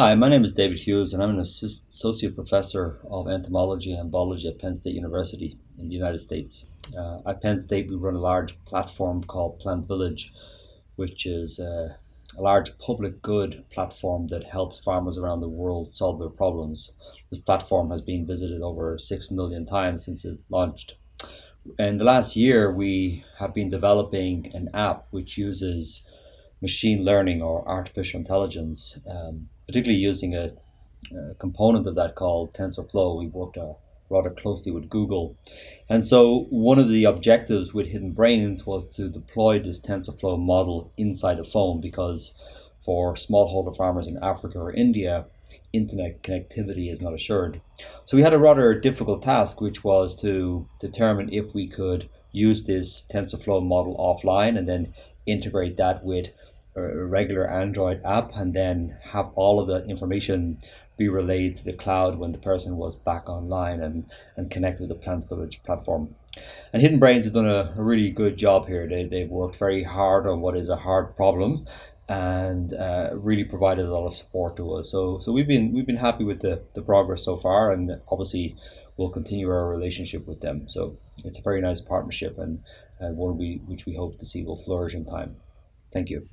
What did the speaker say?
Hi, my name is David Hughes, and I'm an associate professor of entomology and biology at Penn State University in the United States. Uh, at Penn State, we run a large platform called Plant Village, which is uh, a large public good platform that helps farmers around the world solve their problems. This platform has been visited over 6 million times since it launched. In the last year, we have been developing an app which uses machine learning or artificial intelligence um, particularly using a, a component of that called TensorFlow. We've worked uh, rather closely with Google. And so one of the objectives with Hidden Brains was to deploy this TensorFlow model inside a phone because for smallholder farmers in Africa or India, internet connectivity is not assured. So we had a rather difficult task, which was to determine if we could use this TensorFlow model offline and then integrate that with a regular Android app and then have all of the information be relayed to the cloud when the person was back online and, and connected with the Plant Village platform. And Hidden Brains have done a, a really good job here. They, they've worked very hard on what is a hard problem and uh, really provided a lot of support to us. So so we've been we've been happy with the, the progress so far and obviously we'll continue our relationship with them. So it's a very nice partnership and, and one we which we hope to see will flourish in time. Thank you.